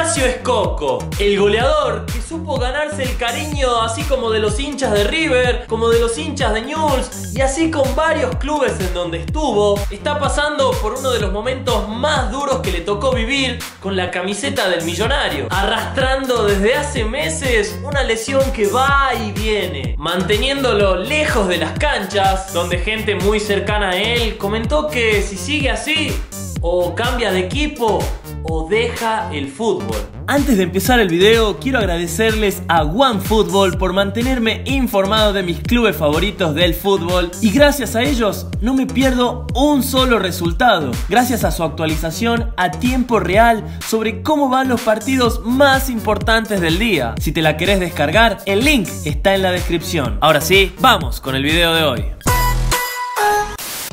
Ignacio Escoco, el goleador que supo ganarse el cariño así como de los hinchas de River, como de los hinchas de Newell's y así con varios clubes en donde estuvo, está pasando por uno de los momentos más duros que le tocó vivir con la camiseta del millonario, arrastrando desde hace meses una lesión que va y viene, manteniéndolo lejos de las canchas, donde gente muy cercana a él comentó que si sigue así, o cambia de equipo o deja el fútbol. Antes de empezar el video, quiero agradecerles a OneFootball por mantenerme informado de mis clubes favoritos del fútbol y gracias a ellos no me pierdo un solo resultado, gracias a su actualización a tiempo real sobre cómo van los partidos más importantes del día. Si te la querés descargar, el link está en la descripción. Ahora sí, vamos con el video de hoy.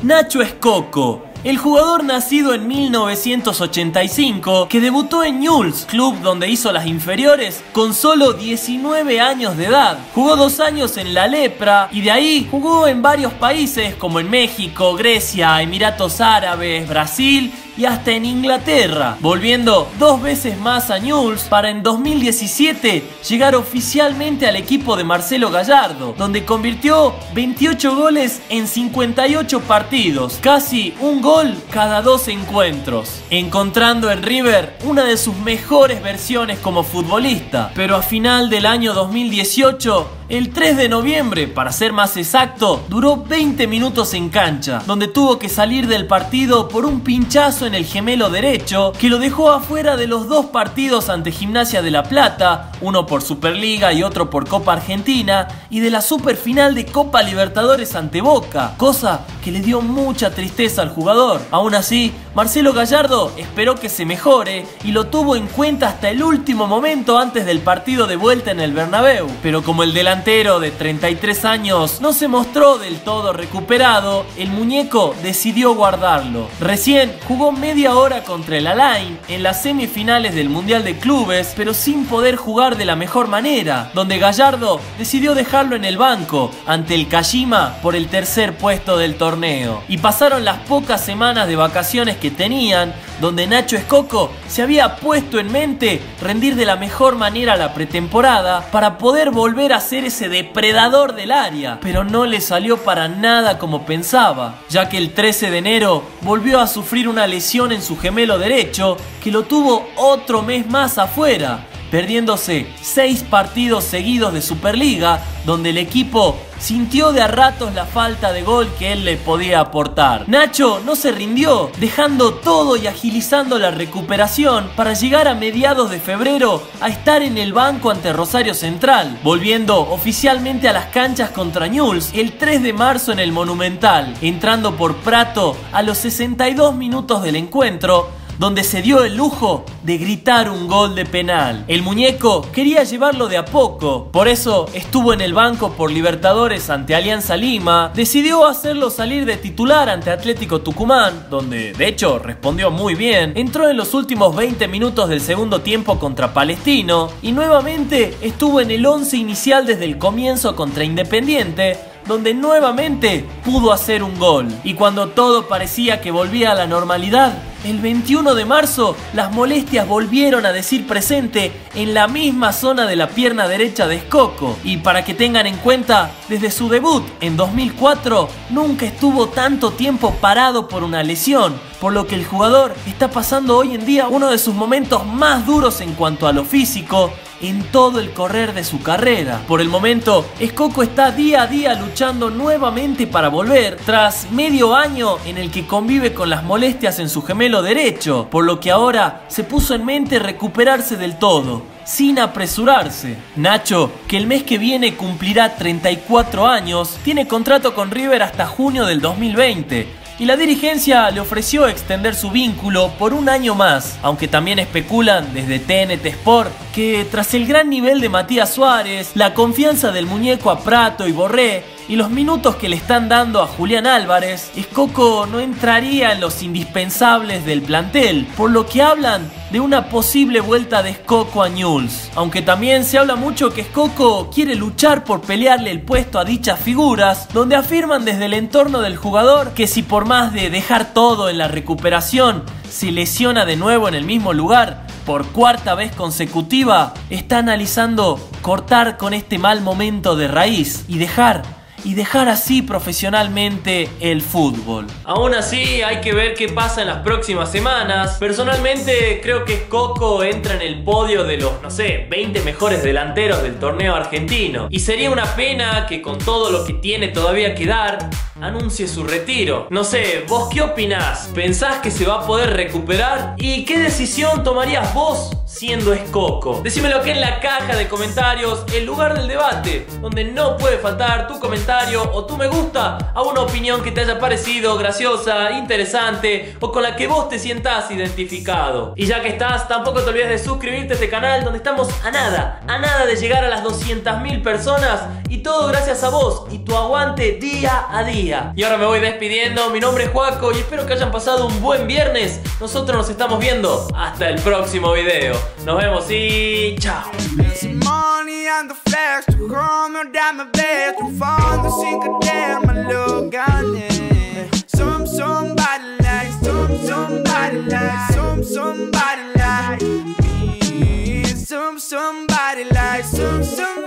Nacho Escoco, el jugador nacido en 1985 que debutó en Newell's, club donde hizo las inferiores, con solo 19 años de edad. Jugó dos años en la Lepra y de ahí jugó en varios países como en México, Grecia, Emiratos Árabes, Brasil y hasta en Inglaterra, volviendo dos veces más a Newell's para en 2017 llegar oficialmente al equipo de Marcelo Gallardo, donde convirtió 28 goles en 58 partidos, casi un gol cada dos encuentros, encontrando en River una de sus mejores versiones como futbolista, pero a final del año 2018 el 3 de noviembre, para ser más exacto, duró 20 minutos en cancha, donde tuvo que salir del partido por un pinchazo en el gemelo derecho que lo dejó afuera de los dos partidos ante Gimnasia de La Plata, uno por Superliga y otro por Copa Argentina, y de la superfinal de Copa Libertadores ante Boca, cosa que le dio mucha tristeza al jugador. Aún así, Marcelo Gallardo esperó que se mejore y lo tuvo en cuenta hasta el último momento antes del partido de vuelta en el Bernabéu, pero como el delantero de 33 años no se mostró del todo recuperado, el muñeco decidió guardarlo. Recién jugó media hora contra el Alain en las semifinales del Mundial de Clubes, pero sin poder jugar de la mejor manera, donde Gallardo decidió dejarlo en el banco ante el Kashima por el tercer puesto del torneo. Y pasaron las pocas semanas de vacaciones que tenían, donde Nacho Escoco se había puesto en mente rendir de la mejor manera la pretemporada para poder volver a ser ese depredador del área, pero no le salió para nada como pensaba, ya que el 13 de enero volvió a sufrir una lesión en su gemelo derecho que lo tuvo otro mes más afuera perdiéndose seis partidos seguidos de Superliga, donde el equipo sintió de a ratos la falta de gol que él le podía aportar. Nacho no se rindió, dejando todo y agilizando la recuperación para llegar a mediados de febrero a estar en el banco ante Rosario Central, volviendo oficialmente a las canchas contra Newell's el 3 de marzo en el Monumental, entrando por Prato a los 62 minutos del encuentro donde se dio el lujo de gritar un gol de penal. El muñeco quería llevarlo de a poco, por eso estuvo en el banco por Libertadores ante Alianza Lima, decidió hacerlo salir de titular ante Atlético Tucumán, donde de hecho respondió muy bien, entró en los últimos 20 minutos del segundo tiempo contra Palestino y nuevamente estuvo en el 11 inicial desde el comienzo contra Independiente, donde nuevamente pudo hacer un gol. Y cuando todo parecía que volvía a la normalidad, el 21 de marzo las molestias volvieron a decir presente en la misma zona de la pierna derecha de Scocco. Y para que tengan en cuenta, desde su debut en 2004 nunca estuvo tanto tiempo parado por una lesión, por lo que el jugador está pasando hoy en día uno de sus momentos más duros en cuanto a lo físico en todo el correr de su carrera. Por el momento, Escoco está día a día luchando nuevamente para volver, tras medio año en el que convive con las molestias en su gemelo derecho, por lo que ahora se puso en mente recuperarse del todo sin apresurarse. Nacho, que el mes que viene cumplirá 34 años, tiene contrato con River hasta junio del 2020 y la dirigencia le ofreció extender su vínculo por un año más, aunque también especulan desde TNT Sport que tras el gran nivel de Matías Suárez, la confianza del muñeco a Prato y Borré y los minutos que le están dando a Julián Álvarez, Escoco no entraría en los indispensables del plantel, por lo que hablan de una posible vuelta de Escoco a Newell's. Aunque también se habla mucho que Escoco quiere luchar por pelearle el puesto a dichas figuras, donde afirman desde el entorno del jugador que si por más de dejar todo en la recuperación se lesiona de nuevo en el mismo lugar, por cuarta vez consecutiva, está analizando cortar con este mal momento de raíz y dejar y dejar así profesionalmente el fútbol. Aún así, hay que ver qué pasa en las próximas semanas. Personalmente, creo que Coco entra en el podio de los, no sé, 20 mejores delanteros del torneo argentino. Y sería una pena que con todo lo que tiene todavía que dar, anuncie su retiro. No sé, ¿vos qué opinás? ¿Pensás que se va a poder recuperar? ¿Y qué decisión tomarías vos siendo Escoco? Decímelo aquí en la caja de comentarios, el lugar del debate, donde no puede faltar tu comentario o tu me gusta a una opinión que te haya parecido graciosa, interesante o con la que vos te sientas identificado. Y ya que estás, tampoco te olvides de suscribirte a este canal donde estamos a nada, a nada de llegar a las 200.000 personas y todo gracias a vos y tu aguante día a día. Y ahora me voy despidiendo. Mi nombre es Juaco y espero que hayan pasado un buen viernes. Nosotros nos estamos viendo hasta el próximo video. Nos vemos y chao. somebody like, some somebody